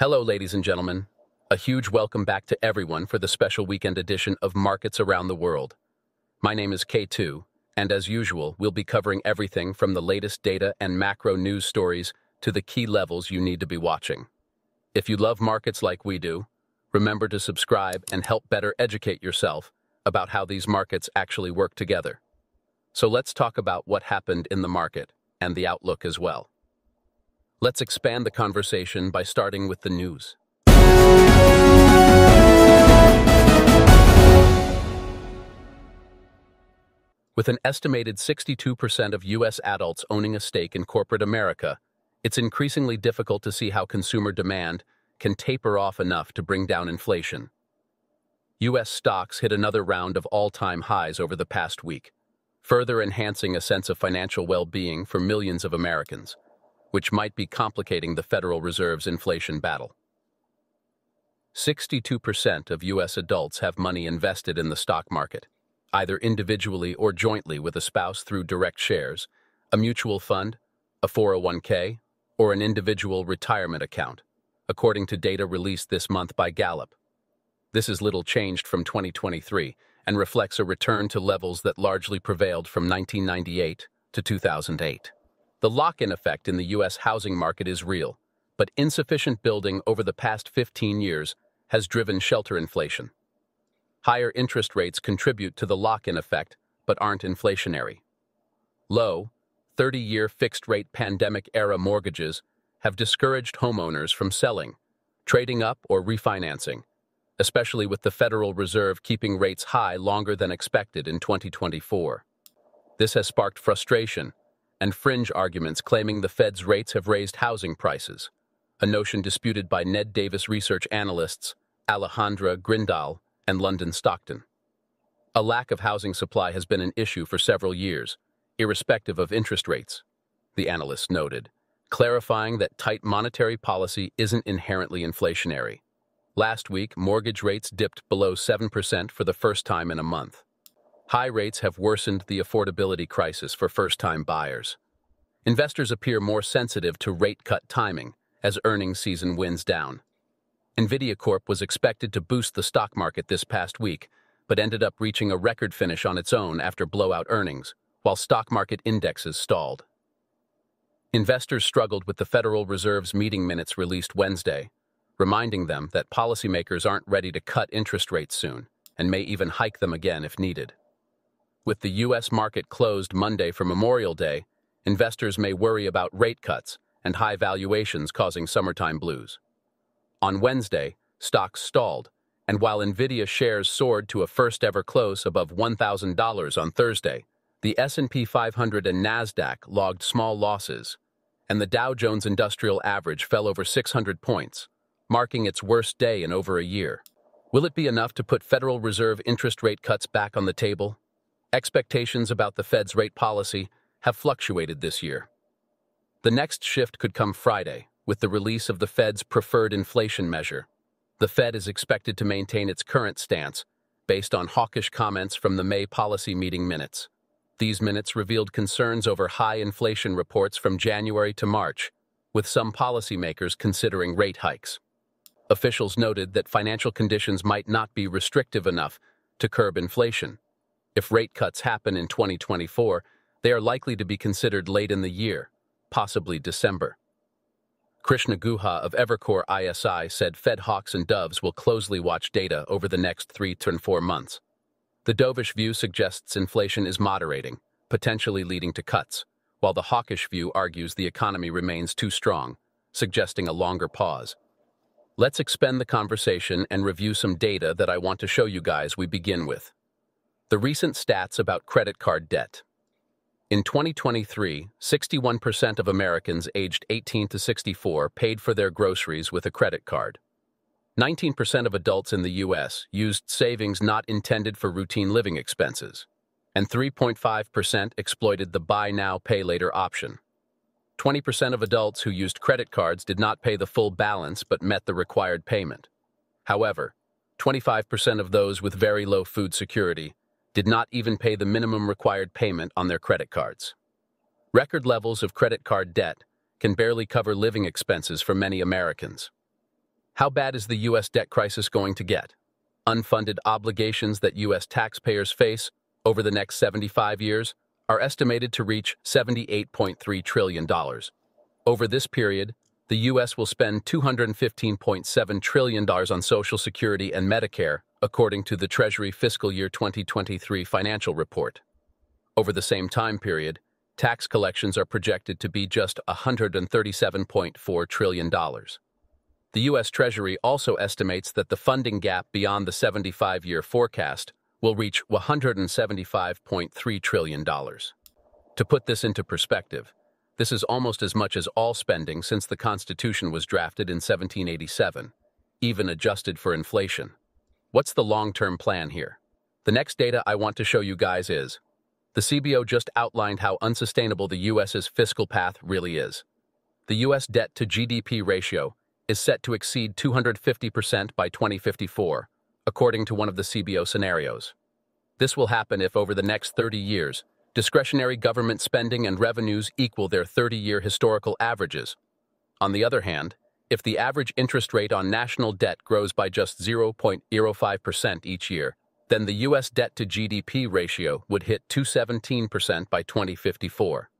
Hello, ladies and gentlemen. A huge welcome back to everyone for the special weekend edition of Markets Around the World. My name is K2, and as usual, we'll be covering everything from the latest data and macro news stories to the key levels you need to be watching. If you love markets like we do, remember to subscribe and help better educate yourself about how these markets actually work together. So let's talk about what happened in the market and the outlook as well. Let's expand the conversation by starting with the news. With an estimated 62% of U.S. adults owning a stake in corporate America, it's increasingly difficult to see how consumer demand can taper off enough to bring down inflation. U.S. stocks hit another round of all-time highs over the past week, further enhancing a sense of financial well-being for millions of Americans, which might be complicating the Federal Reserve's inflation battle. 62% of U.S. adults have money invested in the stock market, either individually or jointly with a spouse through direct shares, a mutual fund, a 401k, or an individual retirement account, according to data released this month by Gallup. This is little changed from 2023 and reflects a return to levels that largely prevailed from 1998 to 2008. The lock-in effect in the U.S. housing market is real, but insufficient building over the past 15 years has driven shelter inflation. Higher interest rates contribute to the lock-in effect, but aren't inflationary. Low, 30-year fixed-rate pandemic-era mortgages have discouraged homeowners from selling, trading up, or refinancing, especially with the Federal Reserve keeping rates high longer than expected in 2024. This has sparked frustration and fringe arguments claiming the Fed's rates have raised housing prices, a notion disputed by Ned Davis research analysts Alejandra Grindal and London Stockton. A lack of housing supply has been an issue for several years, irrespective of interest rates, the analysts noted, clarifying that tight monetary policy isn't inherently inflationary. Last week, mortgage rates dipped below 7% for the first time in a month. High rates have worsened the affordability crisis for first-time buyers. Investors appear more sensitive to rate cut timing as earnings season winds down. Nvidia Corp was expected to boost the stock market this past week, but ended up reaching a record finish on its own after blowout earnings, while stock market indexes stalled. Investors struggled with the Federal Reserve's meeting minutes released Wednesday, reminding them that policymakers aren't ready to cut interest rates soon and may even hike them again if needed. With the U.S. market closed Monday for Memorial Day, investors may worry about rate cuts and high valuations causing summertime blues. On Wednesday, stocks stalled, and while Nvidia shares soared to a first-ever close above $1,000 on Thursday, the S&P 500 and Nasdaq logged small losses, and the Dow Jones Industrial Average fell over 600 points, marking its worst day in over a year. Will it be enough to put Federal Reserve interest rate cuts back on the table? Expectations about the Fed's rate policy have fluctuated this year. The next shift could come Friday, with the release of the Fed's preferred inflation measure. The Fed is expected to maintain its current stance, based on hawkish comments from the May policy meeting minutes. These minutes revealed concerns over high inflation reports from January to March, with some policymakers considering rate hikes. Officials noted that financial conditions might not be restrictive enough to curb inflation. If rate cuts happen in 2024, they are likely to be considered late in the year, possibly December. Krishna Guha of Evercore ISI said Fed hawks and doves will closely watch data over the next three to four months. The dovish view suggests inflation is moderating, potentially leading to cuts, while the hawkish view argues the economy remains too strong, suggesting a longer pause. Let's expend the conversation and review some data that I want to show you guys we begin with. The recent stats about credit card debt. In 2023, 61% of Americans aged 18 to 64 paid for their groceries with a credit card. 19% of adults in the U.S. used savings not intended for routine living expenses, and 3.5% exploited the buy now, pay later option. 20% of adults who used credit cards did not pay the full balance but met the required payment. However, 25% of those with very low food security did not even pay the minimum required payment on their credit cards. Record levels of credit card debt can barely cover living expenses for many Americans. How bad is the U.S. debt crisis going to get? Unfunded obligations that U.S. taxpayers face over the next 75 years are estimated to reach $78.3 trillion. Over this period, the U.S. will spend $215.7 trillion on Social Security and Medicare, according to the Treasury Fiscal Year 2023 financial report. Over the same time period, tax collections are projected to be just $137.4 trillion. The U.S. Treasury also estimates that the funding gap beyond the 75-year forecast will reach $175.3 trillion. To put this into perspective, this is almost as much as all spending since the Constitution was drafted in 1787, even adjusted for inflation. What's the long-term plan here? The next data I want to show you guys is the CBO just outlined how unsustainable the U.S.'s fiscal path really is. The U.S. debt to GDP ratio is set to exceed 250% by 2054, according to one of the CBO scenarios. This will happen if over the next 30 years, discretionary government spending and revenues equal their 30-year historical averages. On the other hand, if the average interest rate on national debt grows by just 0.05% each year, then the U.S. debt to GDP ratio would hit 217% by 2054.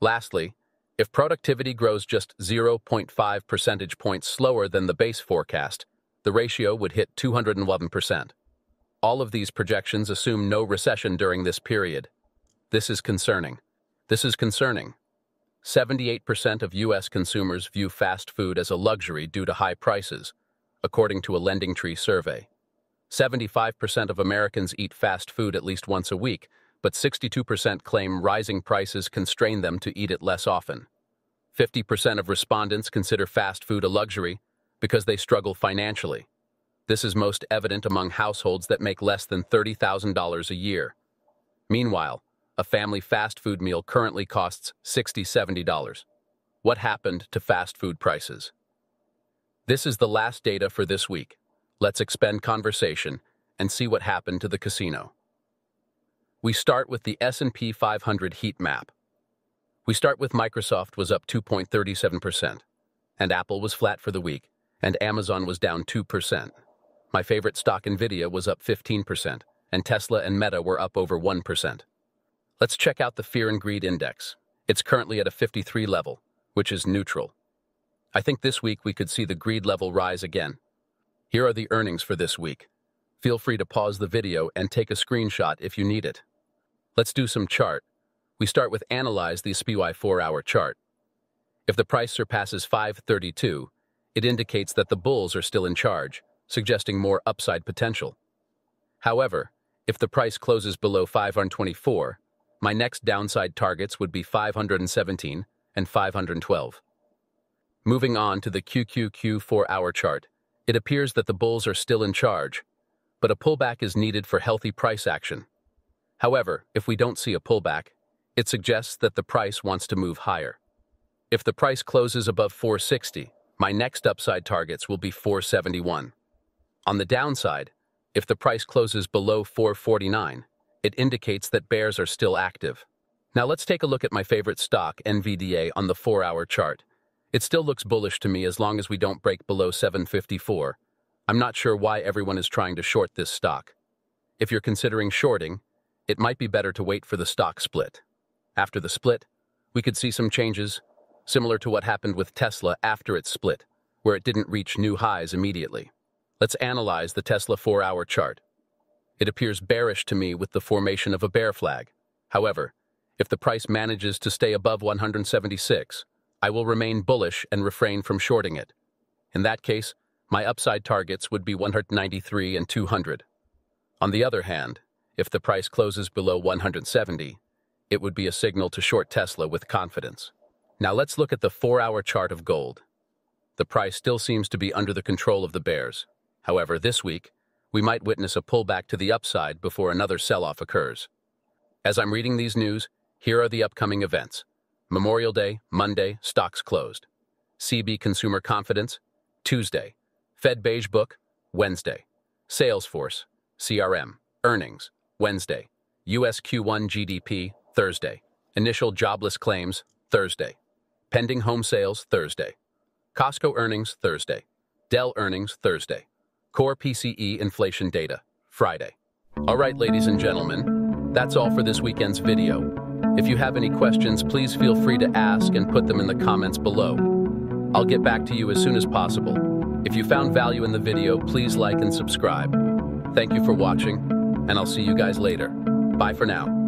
Lastly, if productivity grows just 0.5 percentage points slower than the base forecast, the ratio would hit 211%. All of these projections assume no recession during this period. This is concerning. This is concerning. 78% of U.S. consumers view fast food as a luxury due to high prices, according to a LendingTree survey. 75% of Americans eat fast food at least once a week, but 62% claim rising prices constrain them to eat it less often. 50% of respondents consider fast food a luxury because they struggle financially. This is most evident among households that make less than $30,000 a year. Meanwhile, a family fast food meal currently costs $60, $70. What happened to fast food prices? This is the last data for this week. Let's expend conversation and see what happened to the casino. We start with the S&P 500 heat map. We start with Microsoft was up 2.37%, and Apple was flat for the week, and Amazon was down 2%. My favorite stock Nvidia was up 15%, and Tesla and Meta were up over 1%. Let's check out the Fear and Greed Index. It's currently at a 53 level, which is neutral. I think this week we could see the greed level rise again. Here are the earnings for this week. Feel free to pause the video and take a screenshot if you need it. Let's do some chart. We start with Analyze the SPY 4-hour chart. If the price surpasses 532, it indicates that the bulls are still in charge, suggesting more upside potential. However, if the price closes below 524, my next downside targets would be 517 and 512. Moving on to the QQQ 4-hour chart. It appears that the bulls are still in charge, but a pullback is needed for healthy price action. However, if we don't see a pullback, it suggests that the price wants to move higher. If the price closes above 460, my next upside targets will be 471. On the downside, if the price closes below 449, it indicates that bears are still active. Now let's take a look at my favorite stock, NVDA, on the 4-hour chart. It still looks bullish to me as long as we don't break below 754. I'm not sure why everyone is trying to short this stock. If you're considering shorting, it might be better to wait for the stock split. After the split, we could see some changes, similar to what happened with Tesla after its split, where it didn't reach new highs immediately. Let's analyze the Tesla 4-hour chart. It appears bearish to me with the formation of a bear flag. However, if the price manages to stay above 176, I will remain bullish and refrain from shorting it. In that case, my upside targets would be 193 and 200. On the other hand, if the price closes below 170, it would be a signal to short Tesla with confidence. Now let's look at the four-hour chart of gold. The price still seems to be under the control of the bears. However, this week, we might witness a pullback to the upside before another sell-off occurs. As I'm reading these news, here are the upcoming events. Memorial Day, Monday, stocks closed. CB Consumer Confidence, Tuesday. Fed Beige Book, Wednesday. Salesforce, CRM, earnings, Wednesday. US Q1 GDP, Thursday. Initial jobless claims, Thursday. Pending home sales, Thursday. Costco earnings, Thursday. Dell earnings Thursday. Core PCE inflation data Friday. All right, ladies and gentlemen, that's all for this weekend's video. If you have any questions, please feel free to ask and put them in the comments below. I'll get back to you as soon as possible. If you found value in the video, please like and subscribe. Thank you for watching, and I'll see you guys later. Bye for now.